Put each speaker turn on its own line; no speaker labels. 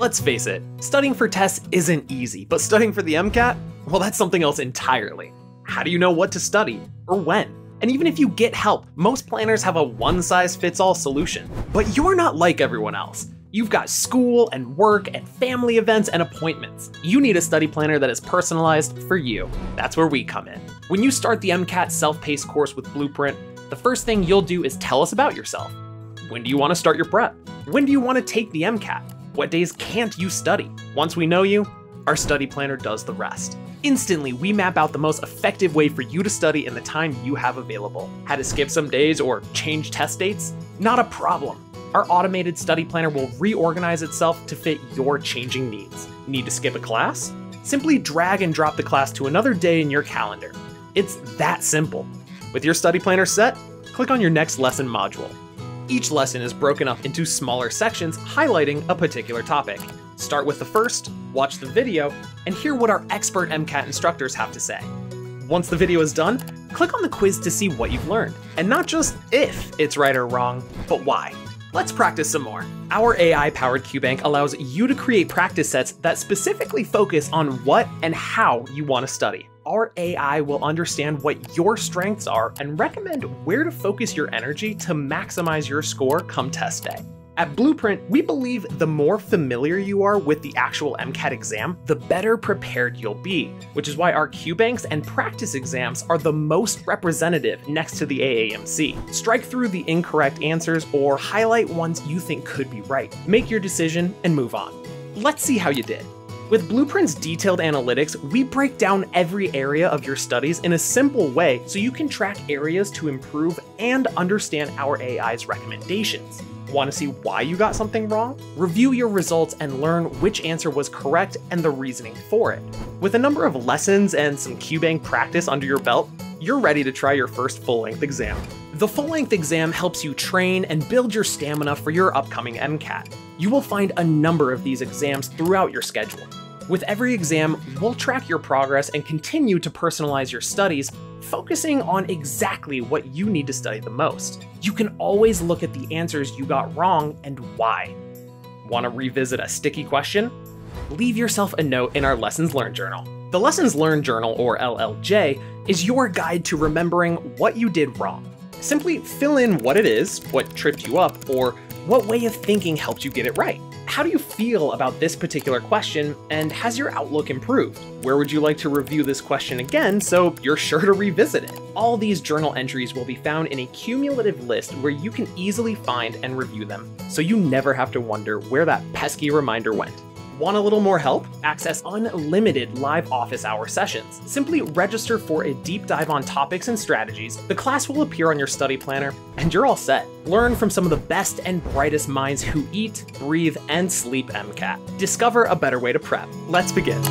Let's face it, studying for tests isn't easy, but studying for the MCAT? Well, that's something else entirely. How do you know what to study, or when? And even if you get help, most planners have a one size fits all solution. But you're not like everyone else. You've got school and work and family events and appointments. You need a study planner that is personalized for you. That's where we come in. When you start the MCAT self paced course with Blueprint, the first thing you'll do is tell us about yourself. When do you want to start your prep? When do you want to take the MCAT? What days can't you study? Once we know you, our study planner does the rest. Instantly, we map out the most effective way for you to study in the time you have available. How to skip some days or change test dates? Not a problem. Our automated study planner will reorganize itself to fit your changing needs. Need to skip a class? Simply drag and drop the class to another day in your calendar. It's that simple. With your study planner set, click on your next lesson module. Each lesson is broken up into smaller sections highlighting a particular topic. Start with the first, watch the video, and hear what our expert MCAT instructors have to say. Once the video is done, click on the quiz to see what you've learned, and not just if it's right or wrong, but why. Let's practice some more. Our AI powered QBank allows you to create practice sets that specifically focus on what and how you want to study. Our AI will understand what your strengths are and recommend where to focus your energy to maximize your score come test day. At Blueprint, we believe the more familiar you are with the actual MCAT exam, the better prepared you'll be, which is why our QBanks and practice exams are the most representative next to the AAMC. Strike through the incorrect answers or highlight ones you think could be right. Make your decision and move on. Let's see how you did. With Blueprint's detailed analytics, we break down every area of your studies in a simple way so you can track areas to improve and understand our AI's recommendations. Want to see why you got something wrong? Review your results and learn which answer was correct and the reasoning for it. With a number of lessons and some QBank practice under your belt, you're ready to try your first full length exam. The full length exam helps you train and build your stamina for your upcoming MCAT. You will find a number of these exams throughout your schedule. With every exam, we'll track your progress and continue to personalize your studies focusing on exactly what you need to study the most. You can always look at the answers you got wrong and why. Want to revisit a sticky question? Leave yourself a note in our Lessons Learned Journal. The Lessons Learned Journal, or LLJ, is your guide to remembering what you did wrong. Simply fill in what it is, what tripped you up, or what way of thinking helped you get it right. How do you feel about this particular question, and has your outlook improved? Where would you like to review this question again so you're sure to revisit it? All these journal entries will be found in a cumulative list where you can easily find and review them, so you never have to wonder where that pesky reminder went. Want a little more help? Access unlimited live office hour sessions. Simply register for a deep dive on topics and strategies. The class will appear on your study planner, and you're all set. Learn from some of the best and brightest minds who eat, breathe, and sleep MCAT. Discover a better way to prep. Let's begin.